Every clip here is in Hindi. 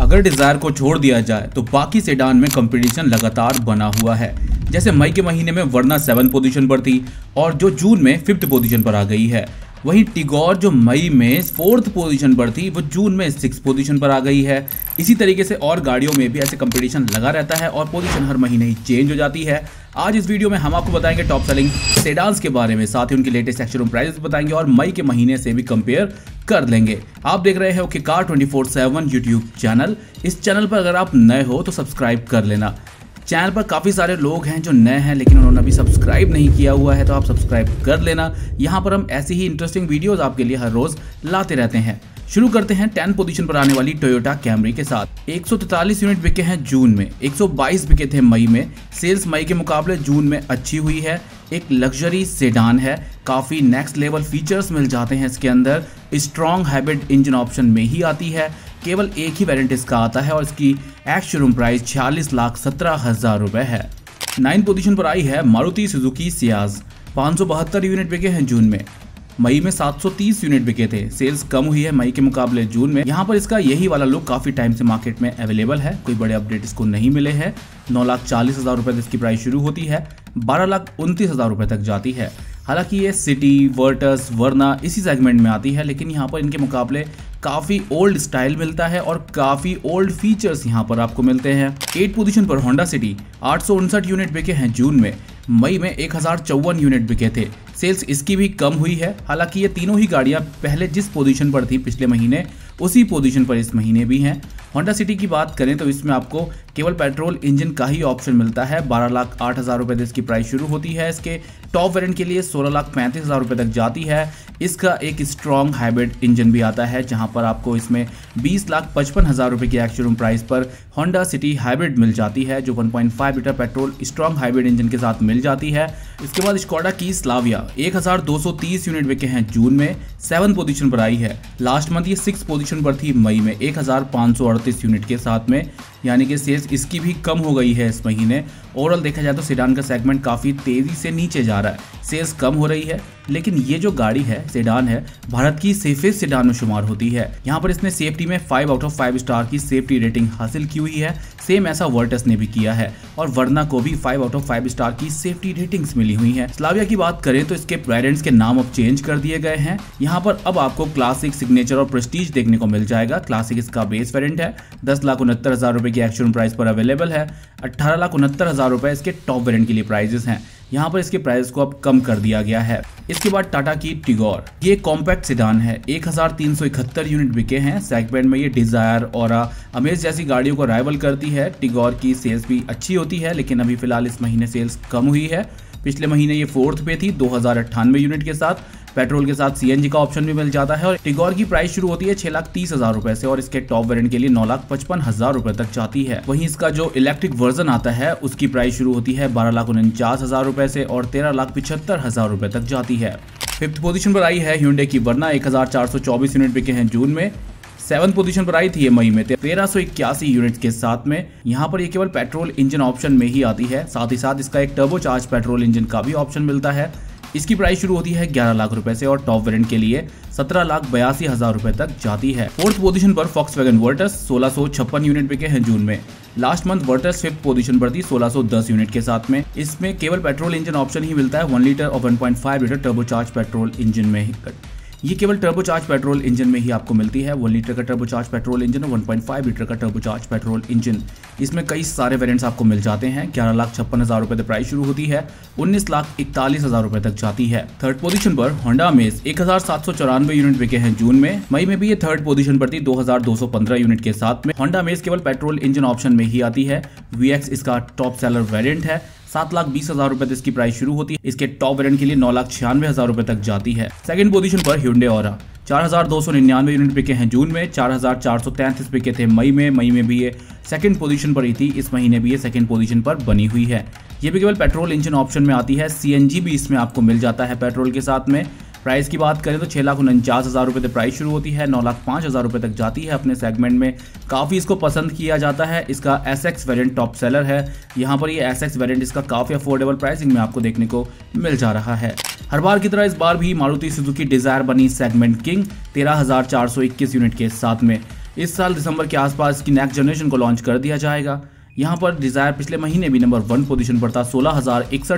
अगर डिज़ायर को छोड़ दिया जाए तो बाकी सेडान में कंपटीशन लगातार बना हुआ है। जैसे मई के महीने में वर्ना सेवन पोजीशन पर थी, और जो जून में फिफ्थ पोजीशन पर आ गई है। वहीं टिगोर जो मई में फोर्थ पोजीशन पर थी, वो जून में सिक्स पोजीशन पर आ गई है। इसी तरीके से और गाड़ियों में भी ऐसे कंपटीशन लगा रहता है और पोजीशन हर महीने ही चेंज हो जाती है। आज इस वीडियो में हम आपको बताएँगे टॉप सेलिंग सेडांस के बारे में, साथ ही उनके लेटेस्ट एक्शन प्राइस बताएँगे और मई के महीने से भी कंपेयर कर लेंगे। आप देख रहे हैं okay car twenty four seven YouTube channel इस चैनल पर अगर आप नए हो तो सब्सक्राइब कर लेना। चैनल पर काफ़ी सारे लोग हैं जो नए हैं, लेकिन उन्होंने अभी सब्सक्राइब नहीं किया हुआ है तो आप सब्सक्राइब कर लेना। यहाँ पर हम ऐसी ही इंटरेस्टिंग वीडियोज़ आपके लिए हर रोज़ लाते रहते हैं। शुरू करते हैं टेन पोजीशन पर आने वाली टोयोटा कैमरी के साथ। 143 यूनिट बिके हैं जून में। 122 बिके थे मई में। सेल्स मई के मुकाबले जून में अच्छी हुई है। एक लग्जरी सेडान है। काफ़ी नेक्स्ट लेवल फीचर्स मिल जाते हैं इसके अंदर। स्ट्रॉन्ग हाइब्रिड इंजन ऑप्शन में ही आती है। केवल एक ही वेरिएंट इसका आता है और इसकी एक्स शोरूम प्राइस छियालीस लाख सत्रह हज़ार रुपए है। नाइन पोजीशन पर आई है मारुति सुजुकी सियाज पाँच यूनिट बिके हैं जून में। मई में 730 यूनिट बिके थे। सेल्स कम हुई है मई के मुकाबले जून में। यहाँ पर इसका यही वाला लुक काफ़ी टाइम से मार्केट में अवेलेबल है। कोई बड़े अपडेट इसको नहीं मिले हैं। नौ लाख चालीस हज़ार रुपए इसकी प्राइस शुरू होती है। बारह लाख उनतीस हज़ार रुपए तक जाती है। हालाँकि ये सिटी, वर्टस, वर्ना इसी सेगमेंट में आती है, लेकिन यहाँ पर इनके मुकाबले काफ़ी ओल्ड स्टाइल मिलता है और काफ़ी ओल्ड फीचर्स यहाँ पर आपको मिलते हैं। एट पोजीशन पर होंडा सिटी, आठ सौ उनसठ यूनिट बिके हैं जून में। मई में एक हज़ार चौवन यूनिट बिके थे। सेल्स इसकी भी कम हुई है। हालाँकि ये तीनों ही गाड़ियाँ पहले जिस पोजीशन पर थी पिछले महीने, उसी पोजीशन पर इस महीने भी हैं। होंडा सिटी की बात करें तो इसमें आपको केवल पेट्रोल इंजन का ही ऑप्शन मिलता है। बारह लाख आठ हज़ार रुपये इसकी प्राइस शुरू होती है। इसके टॉप वेरिएंट के लिए सोलह लाख पैंतीस हज़ार रुपये तक जाती है। इसका एक स्ट्रॉन्ग हाइब्रिड इंजन भी आता है, जहाँ पर आपको इसमें बीस लाख पचपन हज़ार रुपये की एक्चुअल प्राइस पर होंडा सिटी हाइब्रिड मिल जाती है, जो 1.5 litre petrol strong hybrid engine के साथ मिल जाती है। इसके बाद स्कॉडा की स्लाविया 1230 यूनिट बिके हैं जून में सेवन पोजीशन पर आई है। लास्ट मंथ ये सिक्स पोजीशन पर थी मई में, एक यूनिट के साथ में। यानी कि सेल्स इसकी भी कम हो गई है इस महीने। ओवरऑल देखा जाए तो सेडान का सेगमेंट काफ़ी तेज़ी से नीचे जा रहा है। सेल्स कम हो रही है, लेकिन ये जो गाड़ी है सेडान है, भारत की सेफेस्ट सेडान में शुमार होती है। यहाँ पर इसने सेफ्टी में five out of five star की सेफ्टी रेटिंग हासिल की हुई है। सेम ऐसा वर्टस ने भी किया है और वर्ना को भी five out of five star की सेफ्टी रेटिंग्स मिली हुई है। स्लाविया की बात करें तो इसके पेरेंट्स के नाम अब चेंज कर दिए गए हैं। यहाँ पर अब आपको क्लासिक सिग्नेचर और प्रेस्टीज देखने को मिल जाएगा। क्लासिक इसका बेस वेरियंट है। दस लाख उनहत्तर हज़ार रुपए की एक्शन प्राइस पर अवेलेबल है। अट्ठारह लाख उनहत्तर हज़ार रुपए इसके टॉप वेरियंट के लिए प्राइजेस हैं। यहाँ पर इसके प्राइस को अब कम कर दिया गया है। इसके बाद टाटा की टिगोर ये कॉम्पैक्ट सिडान है। 1371 यूनिट बिके हैं। सेगमेंट में ये डिज़ायर और अमेज जैसी गाड़ियों को राइवल करती है। टिगोर की सेल्स भी अच्छी होती है, लेकिन अभी फ़िलहाल इस महीने सेल्स कम हुई है। पिछले महीने ये फोर्थ पे थी, दो यूनिट के साथ। पेट्रोल के साथ सीएनजी का ऑप्शन भी मिल जाता है और टिगोर की प्राइस शुरू होती है छह लाख तीस हज़ार रुपए से और इसके टॉप वेरियंट के लिए नौ लाख पचपन हज़ार रुपए तक जाती है। वहीं इसका जो इलेक्ट्रिक वर्जन आता है, उसकी प्राइस शुरू होती है बारह लाख उनचास हज़ार रुपए से और तेरह लाख पिछहत्तर हज़ार रुपए तक जाती है। फिफ्थ पोजीशन पर आई है ह्यूडे की वरना एक हज़ार चार सौ चौबीस यूनिट बिके हैं जून में। सेवन पोजीशन पर आई थी ये मई में तेरह सौ इक्यासी यूनिट के साथ में। यहाँ पर ये केवल पेट्रोल इंजन ऑप्शन में ही आती है। साथ ही साथ इसका एक टर्बो चार्ज पेट्रोल इंजन का भी ऑप्शन मिलता है। इसकी प्राइस शुरू होती है ग्यारह लाख रुपए से और टॉप वेरियंट के लिए सत्रह लाख बयासी हज़ार रुपए तक जाती है। फोर्थ पोजीशन पर फॉक्स वैगन वर्टस सोलह सौ छप्पन यूनिट बिके हैं जून में। Last month Virtus fifth position पर थी 1610 यूनिट के साथ में। इसमें केवल पेट्रोल इंजन ऑप्शन ही मिलता है। वन लीटर और 1.5 लीटर टर्बोचार्ज पेट्रोल इंजन में ये केवल टर्बोचार्ज पेट्रोल इंजन में ही आपको मिलती है। वन लीटर का टर्बोचार्ज पेट्रोल इंजन और 1.5 लीटर का टर्बोचार्ज पेट्रोल इंजन इसमें कई सारे वेरियंट्स आपको मिल जाते हैं। ग्यारह लाख छप्पन हज़ार रुपए तक प्राइस शुरू होती है। उन्नीस लाख इकतालीस हज़ार रुपए तक जाती है। थर्ड पोजीशन पर होंडा मेज एक हज़ार सात सौ चौरानवे यूनिट बिके हैं जून में। मई में भी ये थर्ड पोजीशन पर थी, दो हज़ार दो सौ पंद्रह यूनिट के साथ में। होंडा मेज केवल पेट्रोल इंजन ऑप्शन में ही आती है। VX इसका टॉप सेलर वेरियंट है। सात लाख बीस हज़ार रुपए इसकी प्राइस शुरू होती है। इसके टॉप वेरियंट के लिए नौ लाख छियानवे हज़ार रुपए तक जाती है। सेकंड पोजीशन पर ह्यूडे और चार हज़ार दो सौ निन्यानवे यूनिट बिके हैं जून में, चार हज़ार चार सौ तैंतीस बिके थे मई में मई में भी ये सेकंड पोजीशन पर ही थी, इस महीने भी ये सेकंड पोजीशन पर बनी हुई है। ये भी केवल पेट्रोल इंजन ऑप्शन में आती है सीएनजी भी इसमें आपको मिल जाता है पेट्रोल के साथ में। प्राइस की बात करें तो छह लाख उनचास हज़ार रुपये से प्राइस शुरू होती है, नौ लाख पाँच हज़ार रुपये तक जाती है। अपने सेगमेंट में काफ़ी इसको पसंद किया जाता है। इसका S X variant top seller है। यहाँ पर ये एस एक्स वेरियंट इसका काफ़ी अफोर्डेबल प्राइसिंग में आपको देखने को मिल जा रहा है। हर बार की तरह इस बार भी मारुति सुजुकी डिज़ायर बनी सेगमेंट किंग तेरह हज़ार चार सौ इक्कीस यूनिट के साथ में। इस साल दिसंबर के आसपास इसकी नेक्स्ट जनरेशन को लॉन्च कर दिया जाएगा। यहाँ पर डिज़ायर पिछले महीने भी नंबर वन पोजीशन पर था, सोलह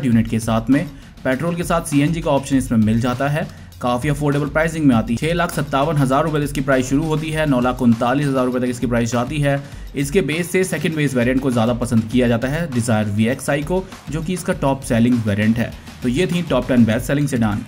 यूनिट के साथ में। पेट्रोल के साथ सीएनजी का ऑप्शन इसमें मिल जाता है। काफ़ी अफोर्डेबल प्राइसिंग में आती है। छह लाख सत्तावन हज़ार रुपये इसकी प्राइस शुरू होती है। नौ लाख उनतालीस हज़ार रुपये तक इसकी प्राइस जाती है। इसके बेस से सेकंड बेस वेरिएंट को ज़्यादा पसंद किया जाता है डिज़ायर VXI को, जो कि इसका टॉप सेलिंग वेरिएंट है। तो ये थी top ten best selling sedan